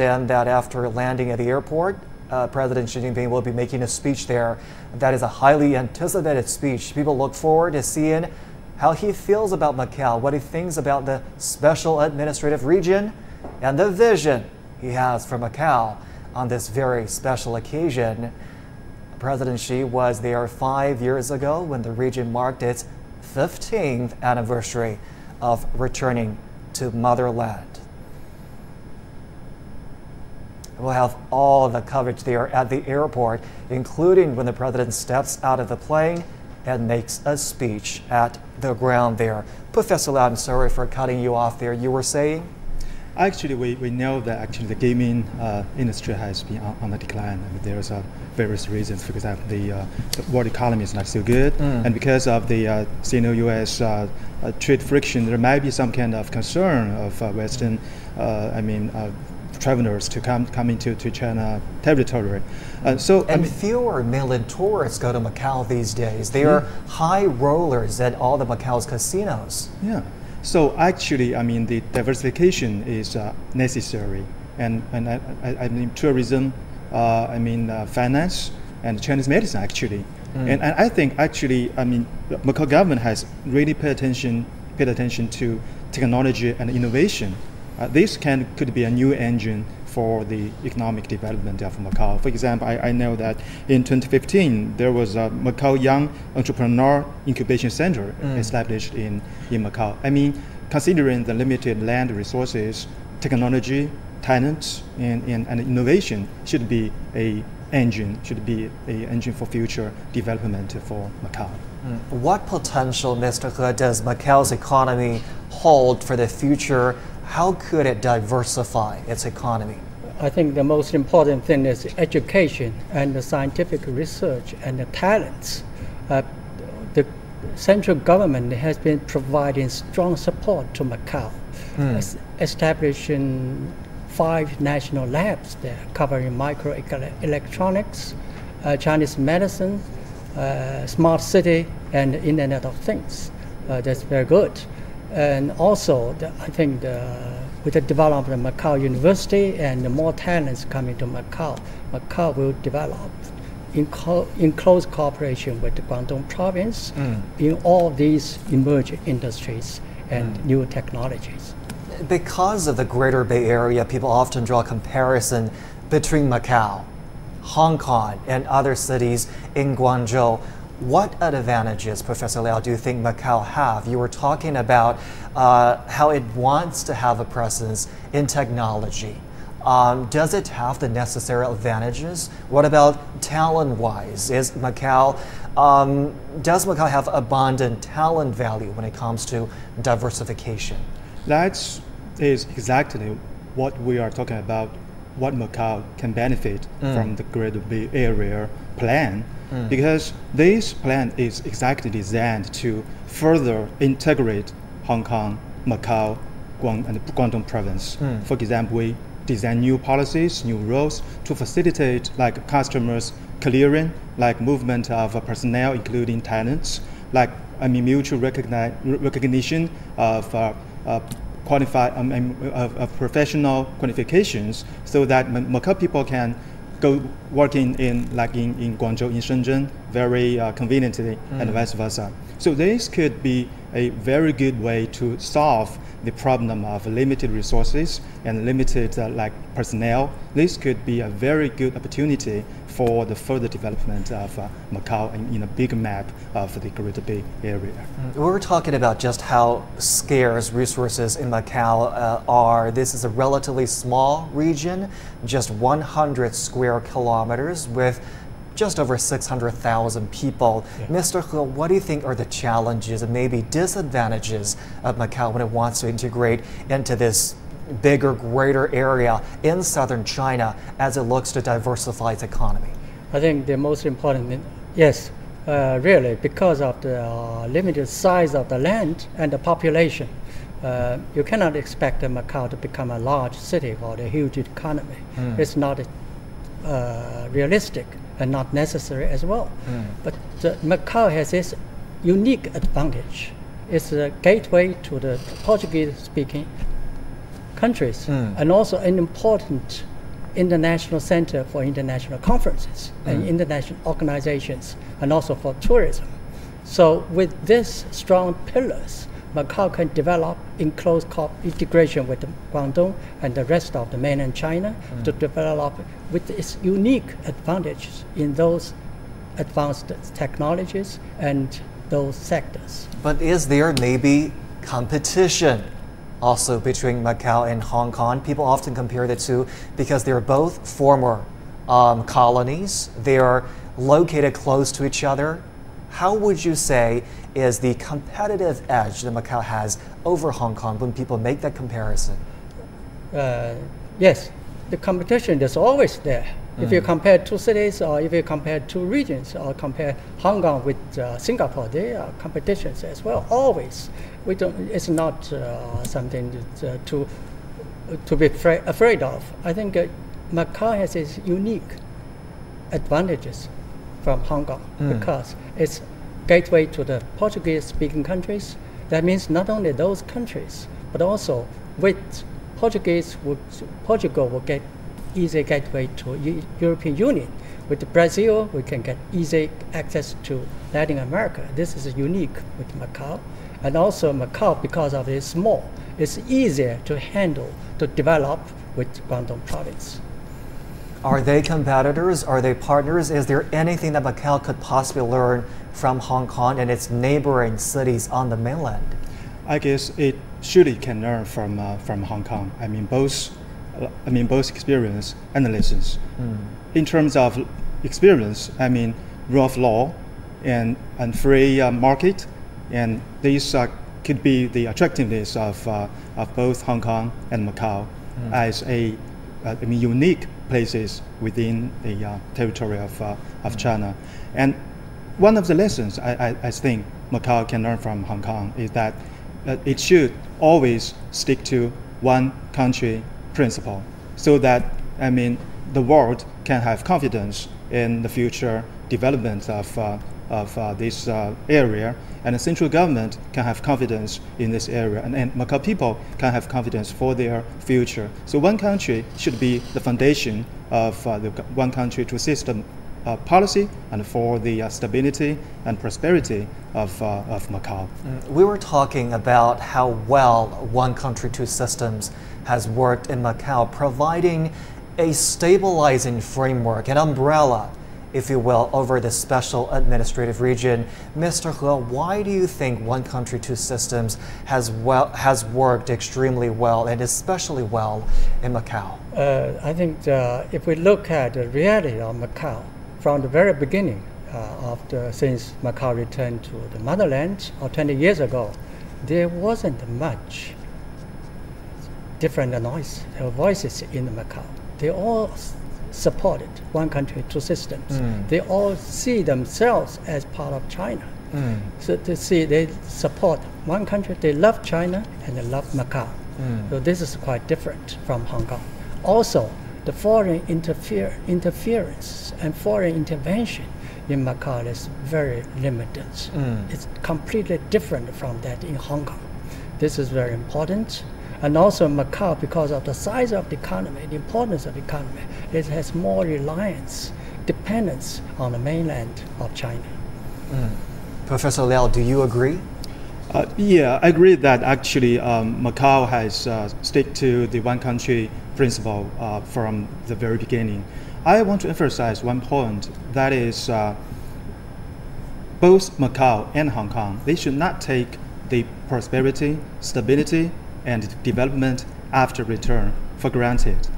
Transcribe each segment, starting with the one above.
and that after landing at the airport, uh, President Xi Jinping will be making a speech there. That is a highly anticipated speech. People look forward to seeing how he feels about Macau, what he thinks about the special administrative region, and the vision he has for Macau on this very special occasion. President Xi was there five years ago when the region marked its 15th anniversary of returning to motherland. We'll have all the coverage there at the airport, including when the president steps out of the plane and makes a speech at the ground there. Professor Liao, I'm sorry for cutting you off there. You were saying? Actually, we, we know that actually the gaming uh, industry has been on, on the decline. I mean, there's uh, various reasons. For example, the, uh, the, world economy is not so good, mm. and because of the uh, Sino-U.S. Uh, uh, trade friction, there might be some kind of concern of Western, I mean, travelers to come come into to China territory. Uh, so and I mean, fewer mainland tourists go to Macau these days. They are high rollers at all the Macau's casinos. Yeah. So actually, I mean, the diversification is uh, necessary, and and I, I, I mean tourism, uh, I mean uh, finance and Chinese medicine actually, mm. and, and I think actually, I mean, Macau government has really paid attention paid attention to technology and innovation uh, this can could be a new engine for the economic development of Macau. For example, I, I know that in 2015 there was a Macau Young Entrepreneur Incubation Center mm. established in, in Macau. I mean, considering the limited land resources, technology, talent, and, and, and innovation should be a engine, should be a engine for future development for Macau. Mm. What potential, Mr. He, does Macau's economy hold for the future how could it diversify its economy? I think the most important thing is education and the scientific research and the talents. Uh, the central government has been providing strong support to Macau, mm. establishing five national labs there covering microelectronics, uh, Chinese medicine, uh, smart city, and Internet of Things. Uh, that's very good. And also, the, I think the, with the development of Macau University and more talents coming to Macau, Macau will develop in, co- in close cooperation with the Guangdong province mm. in all these emerging industries and mm. new technologies. Because of the Greater Bay Area, people often draw a comparison between Macau, Hong Kong, and other cities in Guangzhou. What advantages, Professor Liao, do you think Macau have? You were talking about uh, how it wants to have a presence in technology. Um, does it have the necessary advantages? What about talent-wise? Is Macau um, does Macau have abundant talent value when it comes to diversification? That is exactly what we are talking about. What Macau can benefit mm. from the Greater Bay Area plan mm. because this plan is exactly designed to further integrate Hong Kong, Macau, Guang, and Guangdong province. Mm. For example, we design new policies, new rules to facilitate like customers clearing, like movement of personnel, including talents, like I mean mutual recognition of uh, uh, qualified um, of, of, professional qualifications, so that Macau people can go working in like in, in Guangzhou, in Shenzhen, very uh, conveniently, mm. and vice versa. So this could be a very good way to solve the problem of limited resources and limited uh, like personnel. This could be a very good opportunity for the further development of uh, Macau in, in, a big map of the Greater Bay Area. Mm. We were talking about just how scarce resources in Macau uh, are. This is a relatively small region, just 100 square kilometers with just over 600,000 people. Yeah. Mr. He, what do you think are the challenges and maybe disadvantages of Macau when it wants to integrate into this bigger, greater area in southern China as it looks to diversify its economy? I think the most important, yes, uh, really, because of the uh, limited size of the land and the population, uh, you cannot expect Macau to become a large city or a huge economy. Mm. It's not uh, realistic and not necessary as well. Mm. But uh, Macau has this unique advantage. It's a gateway to the Portuguese-speaking countries mm. and also an important international center for international conferences and international organizations, and also for tourism. So with these strong pillars, Macau can develop in close integration with Guangdong and the rest of the mainland China to develop with its unique advantages in those advanced technologies and those sectors. But is there maybe competition also between Macau and Hong Kong? People often compare the two because they're both former um, colonies. They are located close to each other. How would you say is the competitive edge that Macau has over Hong Kong when people make that comparison? Uh, yes, the competition is always there. If you compare two cities or if you compare two regions or compare Hong Kong with uh, Singapore, there are competitions as well, always. We don't, it's not uh, something that, uh, to, to be fra- afraid of. I think uh, Macau has its unique advantages from Hong Kong mm. because it's gateway to the Portuguese-speaking countries. That means not only those countries, but also with Portuguese, would, Portugal will get easy gateway to Eu- European Union. With Brazil, we can get easy access to Latin America. This is unique with Macau. And also Macau, because of its small, it's easier to handle, to develop with Guangdong province. Are they competitors? Are they partners? Is there anything that Macau could possibly learn from Hong Kong and its neighboring cities on the mainland? I guess it surely can learn from uh, from Hong Kong. I mean both, uh, I mean both experience and lessons. In terms of experience, I mean rule of law, and and free uh, market, and these uh, could be the attractiveness of uh, of both Hong Kong and Macau as a uh, I mean unique places within the uh, territory of uh, of China, and one of the lessons I, I, I think Macau can learn from Hong Kong is that uh, it should always stick to one country principle so that I mean the world can have confidence in the future development of, uh, of uh, this uh, area and the central government can have confidence in this area and, and Macau people can have confidence for their future. So one country should be the foundation of uh, the one country two system uh, policy and for the uh, stability and prosperity of, uh, of Macau. We were talking about how well one country, two systems has worked in Macau, providing a stabilizing framework, an umbrella, if you will, over the special administrative region. Mr. He, why do you think one country, two systems has, well, has worked extremely well and especially well in Macau? Uh, I think uh, if we look at the reality of Macau from the very beginning, uh, of the, since Macau returned to the motherland or 20 years ago, there wasn't much different noise, uh, voices in Macau. They all supported one country, two systems. Hmm. They all see themselves as part of China. Hmm. So to see they support one country, they love China and they love Macau. Hmm. So this is quite different from Hong Kong. Also, the foreign interfere, interference and foreign intervention in Macau is very limited. It's completely different from that in Hong Kong. This is very important. And also Macau, because of the size of the economy, the importance of the economy, it has more reliance, dependence on the mainland of China. Professor Liao, do you agree? Uh, yeah, I agree that actually um, Macau has uh, stick to the one country principle uh, from the very beginning. I want to emphasize one point that is uh, both Macau and Hong Kong they should not take the prosperity, stability, and development after return for granted.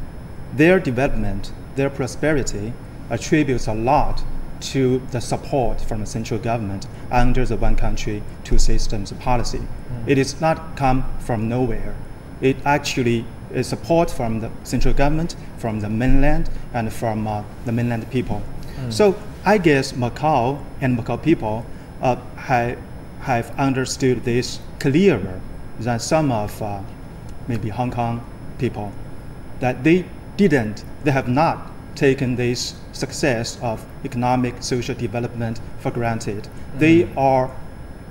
Their development, their prosperity attributes a lot to the support from the central government under the one country, two systems policy. It is not come from nowhere. It actually is support from the central government, from the mainland, and from uh, the mainland people. So I guess Macau and Macau people uh, ha- have understood this clearer than some of uh, maybe Hong Kong people that they didn't, they have not taken this success of economic social development for granted. They are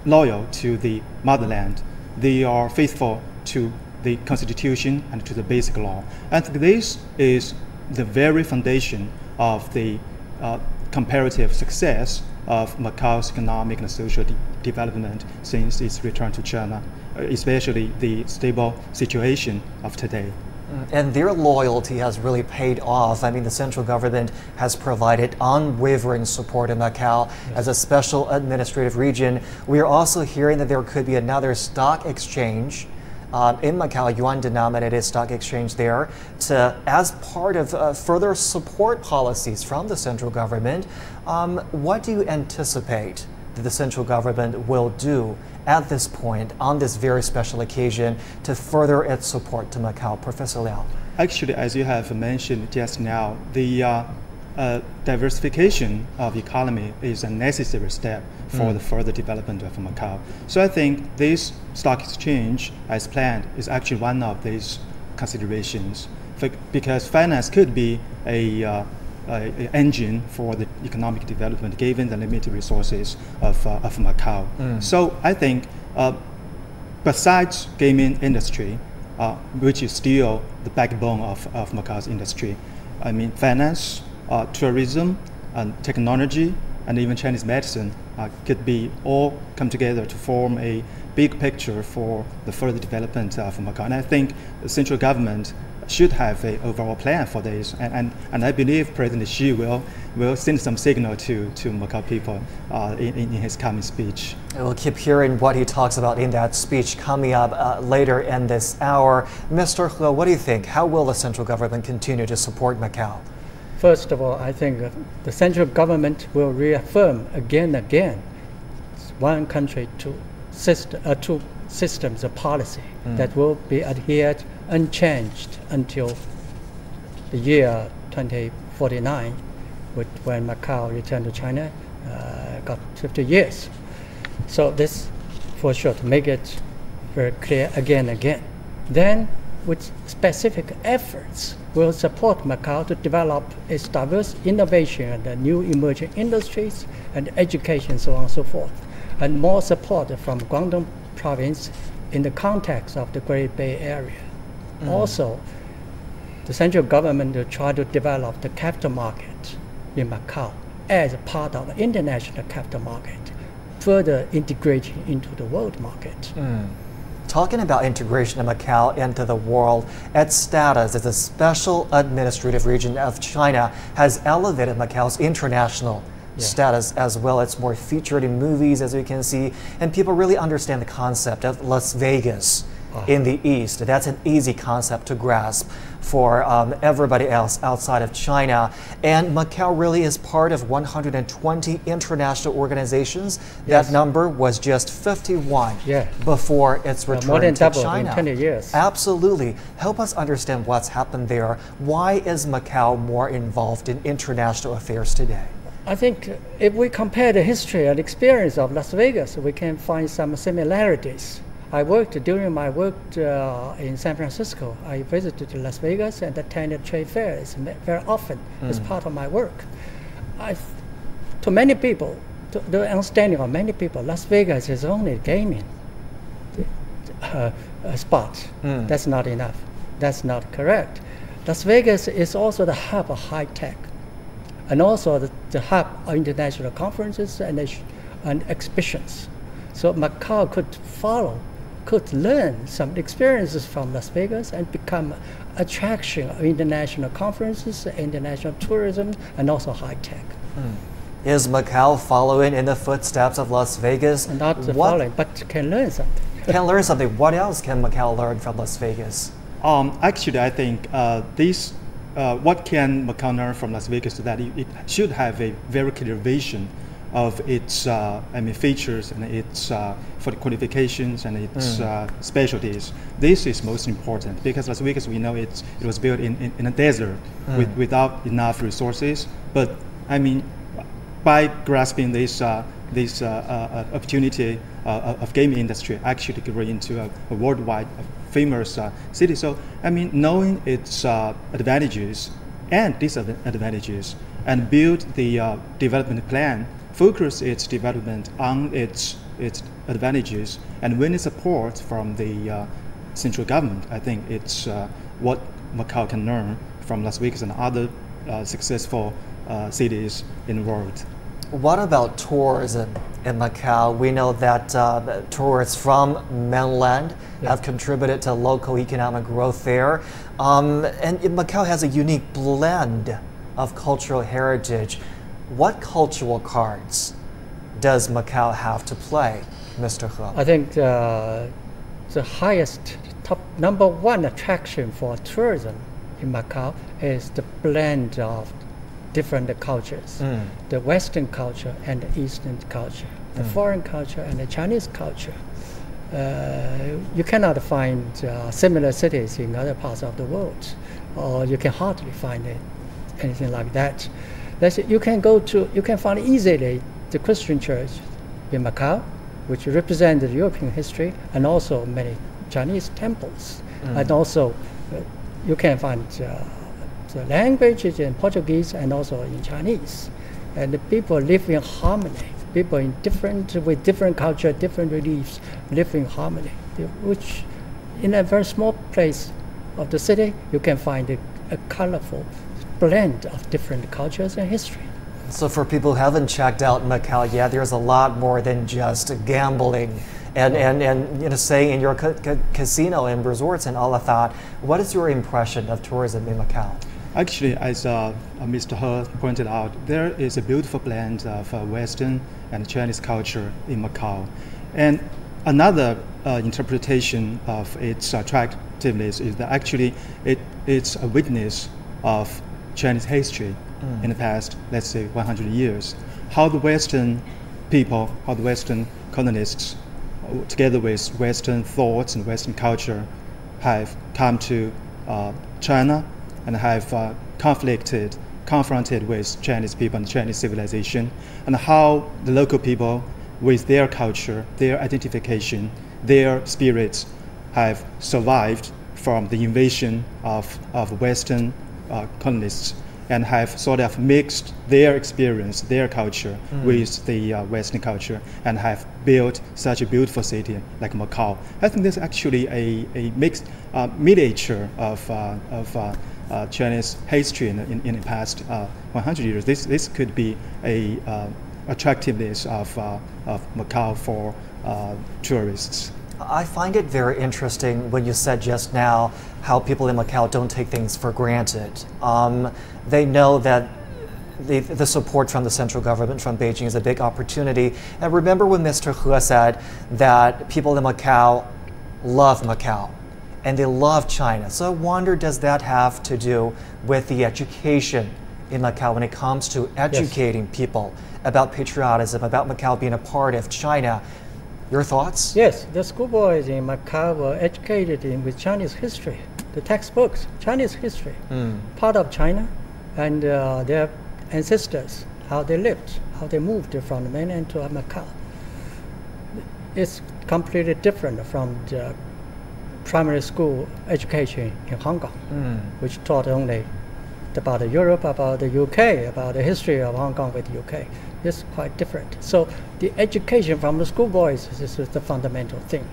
loyal to the motherland. They are faithful to the constitution and to the basic law. And this is the very foundation of the uh, comparative success of Macau's economic and social de- development since its return to China, especially the stable situation of today. And their loyalty has really paid off. I mean, the central government has provided unwavering support in Macau as a special administrative region. We are also hearing that there could be another stock exchange. Uh, in Macau, yuan denominated stock exchange there, to as part of uh, further support policies from the central government. Um, what do you anticipate that the central government will do at this point on this very special occasion to further its support to Macau? Professor Liao. Actually, as you have mentioned just now, the uh, uh, diversification of economy is a necessary step for the further development of Macau. So I think this stock exchange, as planned, is actually one of these considerations, For- because finance could be a uh, engine for the economic development given the limited resources of, uh, of Macau. So I think uh, besides gaming industry, uh, which is still the backbone of, of Macau's industry, I mean finance, uh, tourism, and technology, and even Chinese medicine uh, could be all come together to form a big picture for the further development of Macau. And I think the central government should have an overall plan for this. And, and, and I believe President Xi will, will send some signal to, to Macau people uh, in, in his coming speech. We'll keep hearing what he talks about in that speech coming up uh, later in this hour. Mr. He, what do you think? How will the central government continue to support Macau? First of all, I think uh, the central government will reaffirm again and again one country, two, system, uh, two systems of policy that will be adhered unchanged until the year 2049, with, when Macau returned to China, uh, got 50 years. So this, for sure, to make it very clear again and again. Then, with specific efforts, will support Macau to develop its diverse innovation and the new emerging industries and education, so on and so forth, and more support from Guangdong province in the context of the Great Bay Area. Mm-hmm. Also, the central government will try to develop the capital market in Macau as a part of the international capital market, further integrating into the world market. Mm. Talking about integration of Macau into the world, its status as a special administrative region of China has elevated Macau's international status as well. It's more featured in movies, as we can see, and people really understand the concept of Las Vegas in the East. That's an easy concept to grasp for um, everybody else outside of China. And Macau really is part of 120 international organizations. Yes. That number was just 51 Yeah. before its Uh, return more than to doubled in China. 20 years. Absolutely. Help us understand what's happened there. Why is Macau more involved in international affairs today? I think uh, if we compare the history and experience of Las Vegas, we can find some similarities. I worked during my work uh, in San Francisco. I visited Las Vegas and attended trade fairs very often as part of my work. I, to many people, to the understanding of many people, Las Vegas is only gaming uh, spot. That's not enough. That's not correct. Las Vegas is also the hub of high tech and also the, the hub of international conferences and, and exhibitions. So Macau could follow, could learn some experiences from Las Vegas and become attraction of international conferences, international tourism, and also high tech. Is Macau following in the footsteps of Las Vegas? And not what following, but can learn something. can learn something? What else can Macau learn from Las Vegas? Um, actually, I think uh, this, uh, what can Macau learn from Las Vegas is that it, it should have a very clear vision of its, uh, I mean, features and its uh, for the qualifications and its uh, specialties. This is most important because Las Vegas, we know it's, it was built in, in, in a desert with, without enough resources. But I mean, by grasping this uh, this uh, uh, opportunity uh, of gaming industry, actually grow into a, a worldwide famous uh, city. So I mean, knowing its uh, advantages and disadvantages, and build the uh, development plan, focus its development on its its advantages, and win support from the uh, central government. I think it's uh, what Macau can learn from Las Vegas and other uh, successful uh, cities in the world. What about tourism in Macau? We know that uh, tourists from mainland have contributed to local economic growth there. Um, and Macau has a unique blend of cultural heritage. What cultural cards does Macau have to play, Mr. He? I think uh, the highest top number one attraction for tourism in Macau is the blend of different cultures, Mm. the Western culture and the Eastern culture, the foreign culture and the Chinese culture. Uh, you cannot find uh, similar cities in other parts of the world, or you can hardly find it, anything like that. That's it. You can go to, you can find easily the Christian church in Macau, which represent the European history, and also many Chinese temples. And also, uh, you can find uh, the languages in Portuguese and also in Chinese. And the people live in harmony. People in different, with different culture, different beliefs, live in harmony. Which, in a very small place of the city, you can find a, a colorful blend of different cultures and history. So, for people who haven't checked out Macau yet, there's a lot more than just gambling and, and, and you know, staying in your ca- ca- casino and resorts and all of that. What is your impression of tourism in Macau? Actually, as uh, uh, Mr. He pointed out, there is a beautiful blend of uh, Western and Chinese culture in Macau. And another uh, interpretation of its attractiveness is that actually it, it's a witness of Chinese history in the past, let's say, 100 years. How the Western people, how the Western colonists, uh, together with Western thoughts and Western culture, have come to uh, China and have uh, conflicted, confronted with Chinese people and Chinese civilization, and how the local people, with their culture, their identification, their spirits, have survived from the invasion of, of Western colonists and have sort of mixed their experience, their culture, with the uh, Western culture, and have built such a beautiful city like Macau. I think this is actually a, a mixed uh, miniature of, uh, of uh, uh, Chinese history in, in, in the past uh, 100 years. This, this could be a uh, attractiveness of, uh, of Macau for uh, tourists. I find it very interesting when you said just now how people in Macau don't take things for granted. Um, they know that the, the support from the central government, from Beijing, is a big opportunity. And remember when Mr. He said that people in Macau love Macau and they love China. So I wonder, does that have to do with the education in Macau when it comes to educating people about patriotism, about Macau being a part of China? Your thoughts? Yes, the schoolboys in Macau were educated in with Chinese history, the textbooks, Chinese history, part of China, and uh, their ancestors, how they lived, how they moved from the mainland to Macau. It's completely different from the primary school education in Hong Kong, which taught only about Europe, about the UK, about the history of Hong Kong with the UK. It's quite different. So the education from the schoolboys is, is the fundamental thing.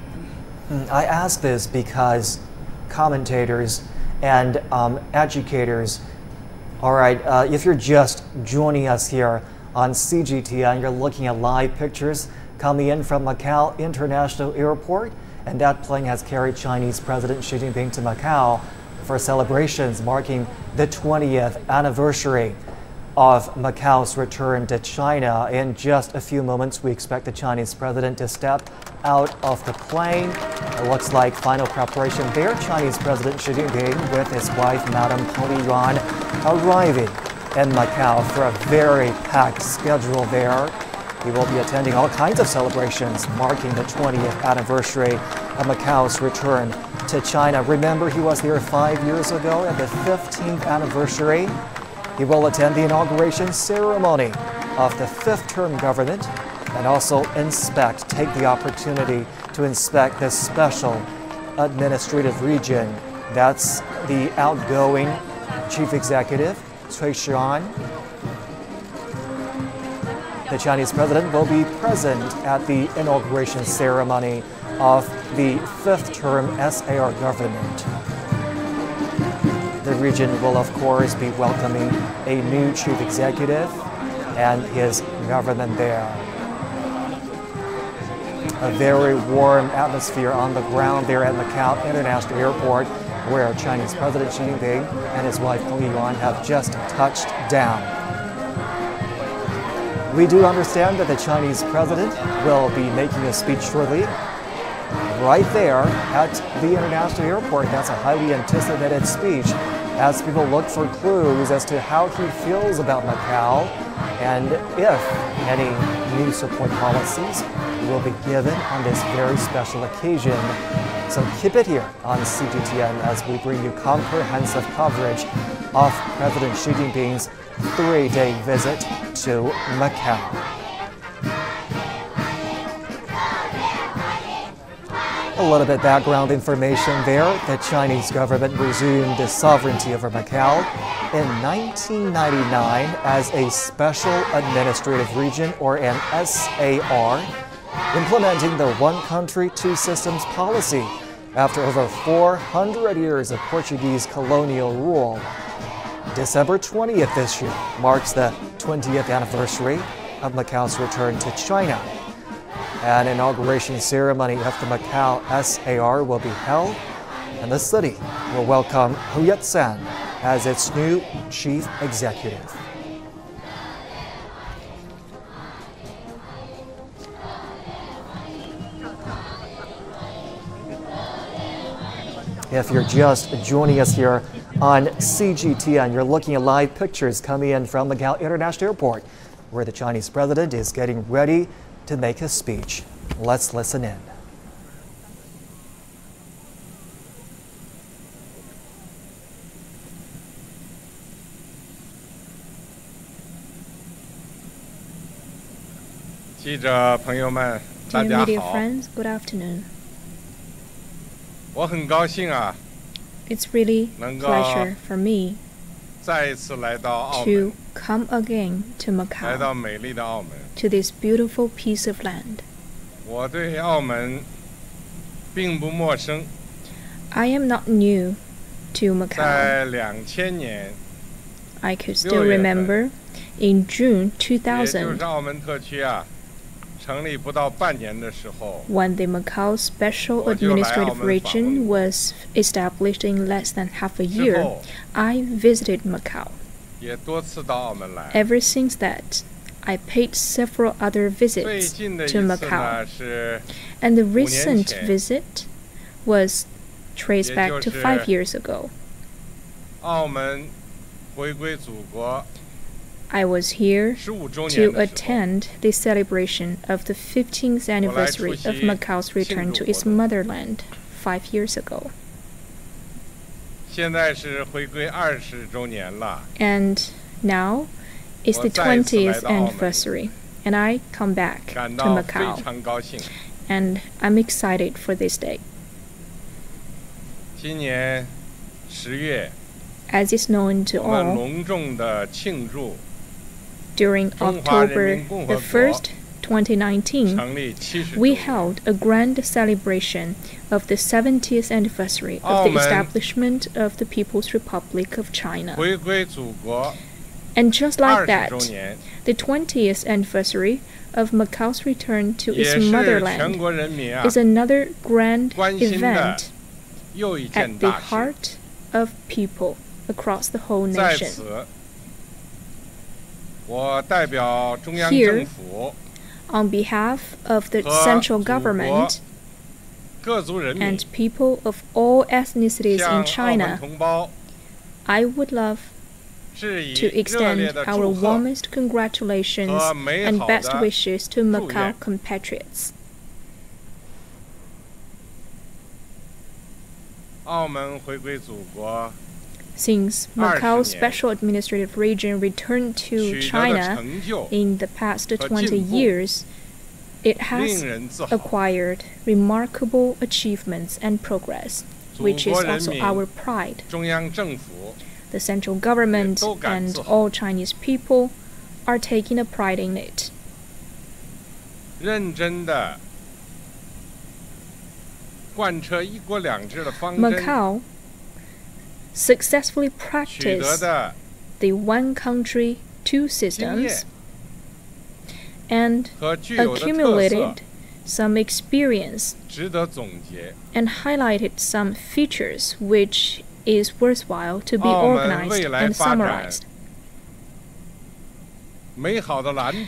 Mm, I ask this because commentators and um, educators, all right, uh, if you're just joining us here on CGTN and you're looking at live pictures coming in from Macau International Airport, and that plane has carried Chinese President Xi Jinping to Macau for celebrations marking the 20th anniversary of Macau's return to China. In just a few moments, we expect the Chinese president to step out of the plane. It looks like final preparation there. Chinese President Xi Jinping with his wife, Madam Peng Yuan, arriving in Macau for a very packed schedule there. He will be attending all kinds of celebrations marking the 20th anniversary of Macau's return to China. Remember, he was there five years ago at the 15th anniversary. He will attend the inauguration ceremony of the fifth term government and also inspect, take the opportunity to inspect this special administrative region. That's the outgoing chief executive, Chui Sai On. The Chinese president will be present at the inauguration ceremony of the fifth term SAR government. The region will, of course, be welcoming a new chief executive and his government there. A very warm atmosphere on the ground there at Macau International Airport, where Chinese President Xi Jinping and his wife Peng Liyuan have just touched down. We do understand that the Chinese president will be making a speech shortly. Right there at the international airport, that's a highly anticipated speech as people look for clues as to how he feels about Macau and if any new support policies will be given on this very special occasion. So keep it here on CGTN as we bring you comprehensive coverage of President Xi Jinping's three day visit to Macau. A little bit background information there. The Chinese government resumed the sovereignty over Macau in 1999 as a special administrative region or an SAR, implementing the one country, two systems policy after over 400 years of Portuguese colonial rule. December 20th this year marks the 20th anniversary of Macau's return to China. An inauguration ceremony of the Macau SAR will be held, and the city will welcome Ho Iat-seng as its new chief executive. If you're just joining us here on CGTN, you're looking at live pictures coming in from Macau International Airport, where the Chinese president is getting ready to make his speech. Let's listen in. Dear media friends, good afternoon. It's really a pleasure for me to come again to Macau, to this beautiful piece of land. I am not new to Macau. I could still remember in June 2000 when the Macau Special Administrative Region was established in less than half a year, I visited Macau. Ever since that, I paid several other visits to Macau. And the recent visit was traced back to five years ago. I was here to attend the celebration of the 15th anniversary of Macau's return to its motherland five years ago. And now it's the 20th anniversary, and I come back to Macau. And I'm excited for this day. As is known to all, during October the 1st, 2019, we held a grand celebration of the 70th anniversary of the establishment of the People's Republic of China. And just like that, the 20th anniversary of Macau's return to its motherland is another grand event at the heart of people across the whole nation. 此，我代表中央 Here 政府、 On behalf of the 和 central 祖国 government 各族人民 and people of all ethnicities 向 in 澳门 China, 同胞 I would love 致以 to 热烈 extend 的 our 祝贺 warmest congratulations 和美 and 好 best 的 wishes to 祝 Macau 愿 compatriots. 澳门回归祖国 Since 20 Macau's 年 special administrative region returned to 取得的 China 成就 in the past 和 20进步 years, it has 令人自豪。 acquired remarkable achievements and progress, 祖 which is 国人 also 民 our pride. 中央政府 The central government 都感 and 自豪。 all Chinese people are taking a pride in it. 认真的贯彻“一国两制”的方针， Macau successfully practice the one country, two systems, and accumulated some experience and highlighted some features which is worthwhile to be organized and summarized.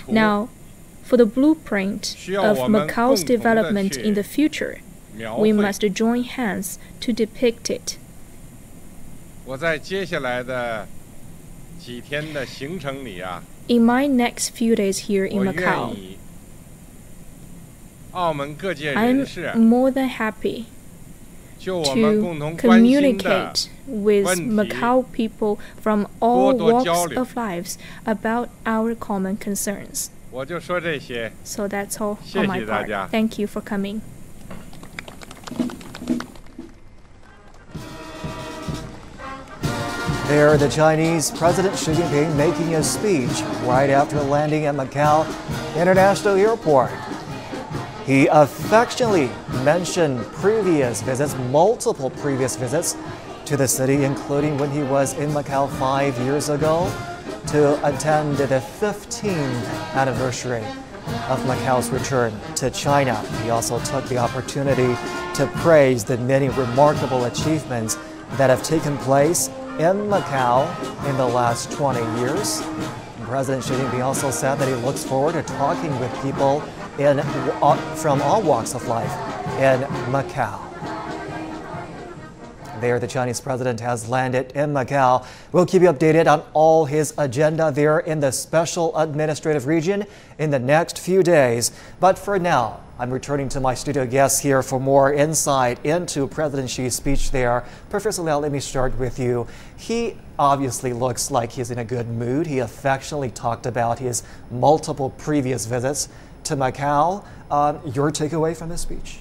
Now, for the blueprint of Macau's development in the future, we must join hands to depict it. 我在接下来的几天的行程里啊， In my next few days here 我 in 愿 Macau, 意澳门各界人 I'm 士 more than happy 就我们 to 共同关心的 communicate with 问题 Macau people from all 多多 walks 交流。 of lives about our common concerns. 我就说这些。 So that's all 谢 on my 谢大 part. 家。 Thank you for coming. There, the Chinese President Xi Jinping making a speech right after landing at Macau International Airport. He affectionately mentioned previous visits, multiple previous visits to the city, including when he was in Macau five years ago to attend the 15th anniversary of Macau's return to China. He also took the opportunity to praise the many remarkable achievements that have taken place in Macau in the last 20 years. President Xi Jinping also said that he looks forward to talking with people in, uh, from all walks of life in Macau. There, the Chinese president has landed in Macau. We'll keep you updated on all his agenda there in the special administrative region in the next few days. But for now, I'm returning to my studio guests here for more insight into President Xi's speech there. Professor Liao, let me start with you. He obviously looks like he's in a good mood. He affectionately talked about his multiple previous visits to Macau. Um, your takeaway from his speech?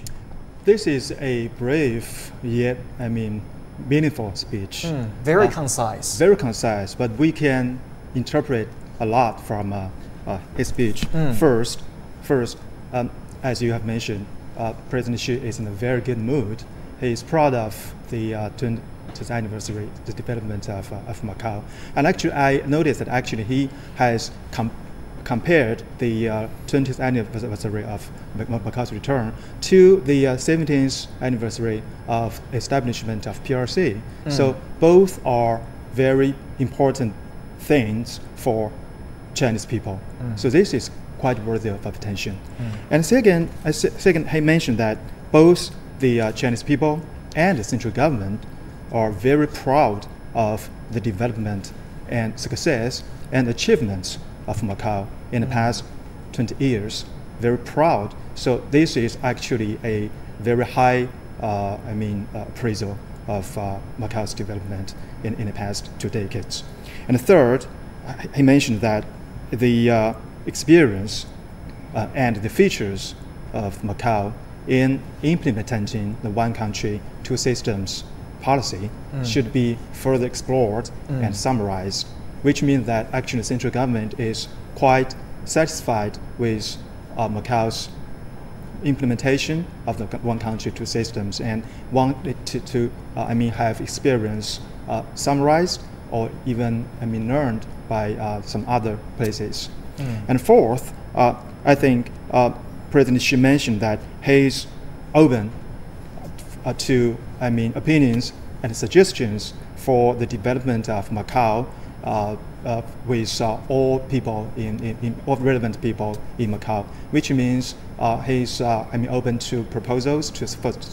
This is a brave yet, I mean, meaningful speech. Very Uh, concise. Very concise, but we can interpret a lot from uh, uh, his speech. First, first, um, as you have mentioned, uh, President Xi is in a very good mood. He is proud of the uh, 20th anniversary, the development of, uh, of Macau. And actually, I noticed that actually he has com- compared the uh, 20th anniversary of Mac- Macau's return to the uh, 17th anniversary of establishment of PRC. So both are very important things for Chinese people. So this is quite worthy of attention. And second, uh, second, he mentioned that both the uh, Chinese people and the central government are very proud of the development and success and achievements of Macau in the past 20 years. Very proud. So this is actually a very high, uh, I mean, uh, appraisal of uh, Macau's development in, in the past two decades. And third, he mentioned that the uh, experience uh, and the features of Macau in implementing the one country, two systems policy should be further explored and summarized, which means that actually the central government is quite satisfied with uh, Macau's implementation of the one country, two systems and want it to, to uh, I mean, have experience uh, summarized or even, I mean, learned by uh, some other places. And fourth, uh, I think uh, President Xi mentioned that he's open uh, to, I mean, opinions and suggestions for the development of Macau with uh, all people in, in, in all relevant people in Macau, which means uh, he's uh, I mean open to proposals, to,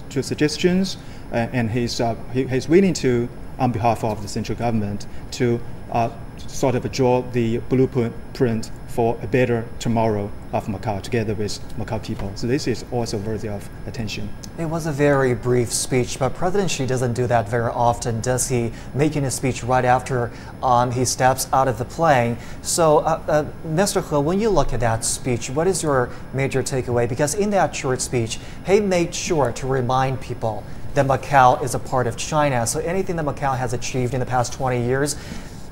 to suggestions, uh, and he's uh, he, he's willing to, on behalf of the central government, to uh, sort of draw the blueprint print for a better tomorrow of Macau together with Macau people. So this is also worthy of attention. It was a very brief speech, but President Xi doesn't do that very often, does he? Making a speech right after um, he steps out of the plane. So, uh, uh, Mr. He, when you look at that speech, what is your major takeaway? Because in that short speech, he made sure to remind people that Macau is a part of China. So anything that Macau has achieved in the past 20 years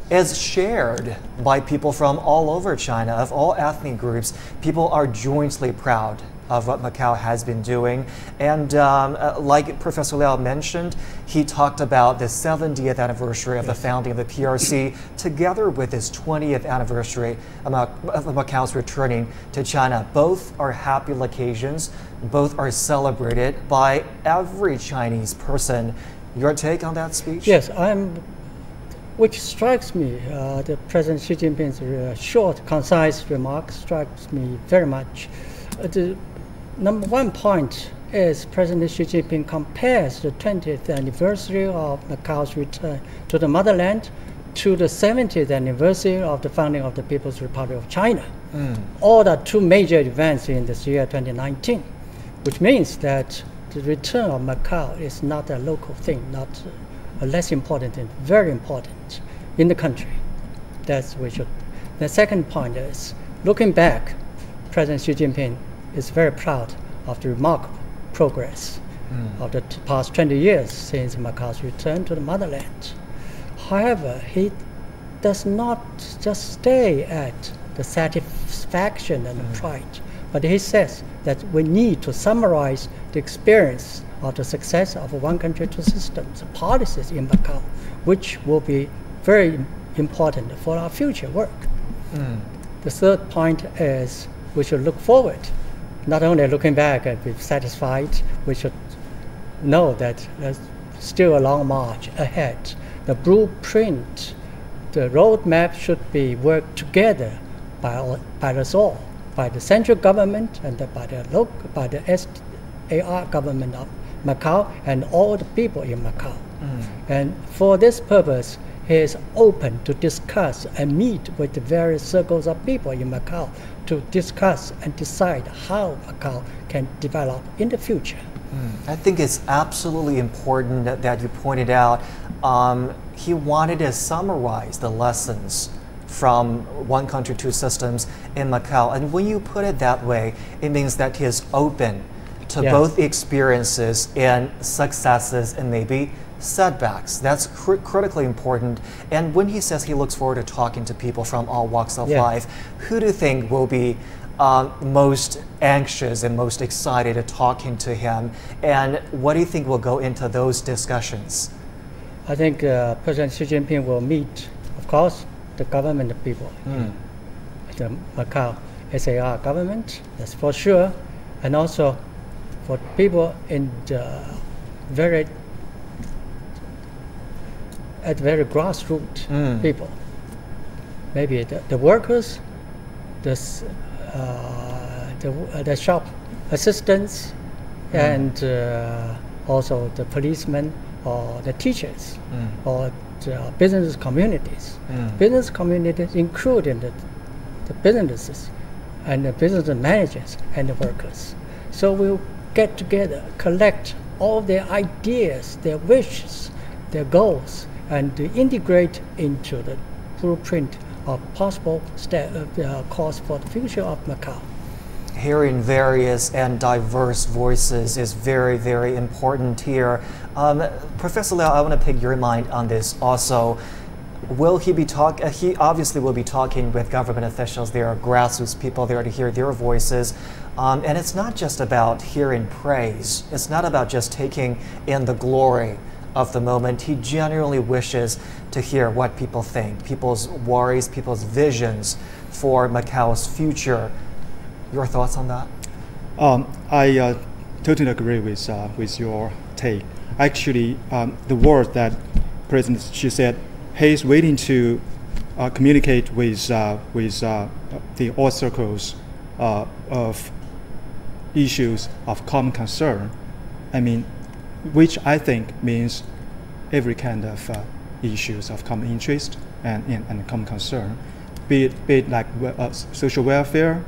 is shared by people from all over China, of all ethnic groups. People are jointly proud of what Macau has been doing. And um, uh, like Professor Liao mentioned, he talked about the 70th anniversary of the founding of the PRC together with his 20th anniversary of Macau's returning to China. Both are happy occasions, both are celebrated by every Chinese person. Your take on that speech? Yes, I'm which strikes me, uh, the President Xi Jinping's uh, short, concise remarks strikes me very much. Uh, the number one point is President Xi Jinping compares the 20th anniversary of Macau's return to the motherland to the 70th anniversary of the founding of the People's Republic of China. Mm. All are two major events in this year 2019, which means that the return of Macau is not a local thing, not a less important and very important in the country. That's we should. The second point is looking back, President Xi Jinping is very proud of the remarkable progress mm. of the past 20 years since Macau's return to the motherland. However, he does not just stay at the satisfaction and mm. the pride, but he says that we need to summarize the experience of the success of one country, two systems policies in Macau, which will be very important for our future work. Mm. The third point is we should look forward, not only looking back and be satisfied, we should know that there's still a long march ahead. The blueprint, the roadmap should be worked together by, all, by us all, by the central government and by the local, by the SAR government of Macau and all the people in Macau. Mm. And for this purpose, he is open to discuss and meet with the various circles of people in Macau to discuss and decide how Macau can develop in the future. Mm. I think it's absolutely important that, that you pointed out um, he wanted to summarize the lessons from one country, two systems in Macau. And when you put it that way, it means that he is open to yes. both experiences and successes and maybe setbacks. That's cr critically important. And when he says he looks forward to talking to people from all walks of life, who do you think will be uh, most anxious and most excited to talking to him? And what do you think will go into those discussions? I think uh, President Xi Jinping will meet, of course, the government people, mm. the Macau SAR government, that's for sure, and also for people in the very at very grassroots mm. people. Maybe the, the workers, the, uh, the, uh, the shop assistants, mm. and uh, also the policemen or the teachers mm. or the business communities. Mm. Business communities including the, the businesses and the business managers and the workers. So we'll get together, collect all their ideas, their wishes, their goals, and integrate into the blueprint of possible step, uh, course for the future of Macau. Hearing various and diverse voices is very, very important here. Um, Professor Liao, I want to pick your mind on this also. Will he be talk? Uh, he obviously will be talking with government officials. There are grassroots people there to hear their voices. Um, and it's not just about hearing praise. It's not about just taking in the glory of the moment. He genuinely wishes to hear what people think, people's worries, people's visions for Macau's future. Your thoughts on that? Um, I uh, totally agree with uh, with your take. Actually, um, the words that President Xi said, he's waiting to uh, communicate with uh, with uh, the all circles uh, of issues of common concern. I mean, which I think means every kind of uh, issues of common interest and, and, and, common concern, be it, be it like social welfare,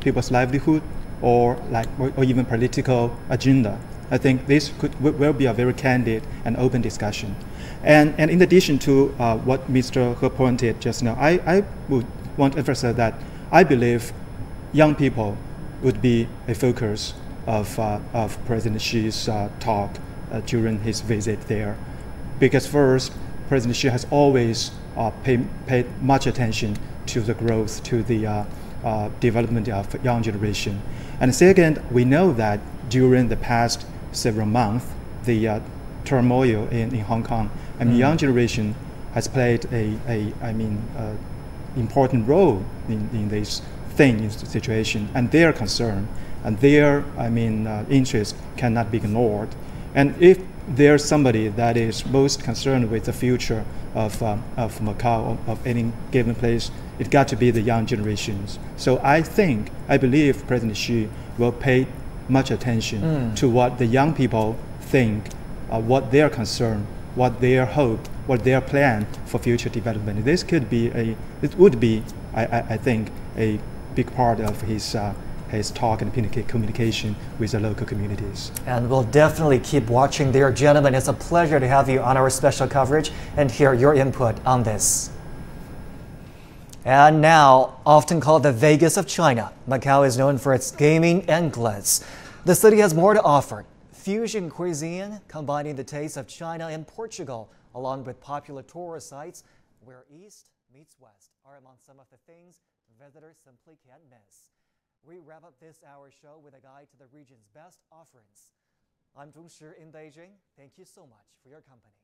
people's livelihood, or like or, or, even political agenda. I think this could will be a very candid and open discussion. And, and in addition to uh, what Mr. He pointed just now, I, I would want to emphasize that I believe young people would be a focus of, uh, of President Xi's uh, talk uh, during his visit there. Because first, President Xi has always uh, paid, paid much attention to the growth, to the, uh, development of young generation. And second, we know that during the past several months, the turmoil in, in Hong Kong, I mean, young generation has played a, a I mean, uh, important role in, in this thing, in this situation, and their concern and their, I mean, uh, interest cannot be ignored. And if there's somebody that is most concerned with the future of, um, of Macau, of, of any given place, it got to be the young generations. So I think, I believe President Xi will pay much attention to what the young people think, uh, what their concern, what their hope, what their plan for future development. This could be a, it would be, I, I, I think, a big part of his, uh, his talk and communication with the local communities. And we'll definitely keep watching there, gentlemen. It's a pleasure to have you on our special coverage and hear your input on this. And now, often called the Vegas of China, Macau is known for its gaming and glitz. The city has more to offer. Fusion cuisine, combining the tastes of China and Portugal, along with popular tourist sites where East meets West, are among some of the things visitors simply can't miss. We wrap up this hour's show with a guide to the region's best offerings. I'm Zhong Shi in Beijing. Thank you so much for your company.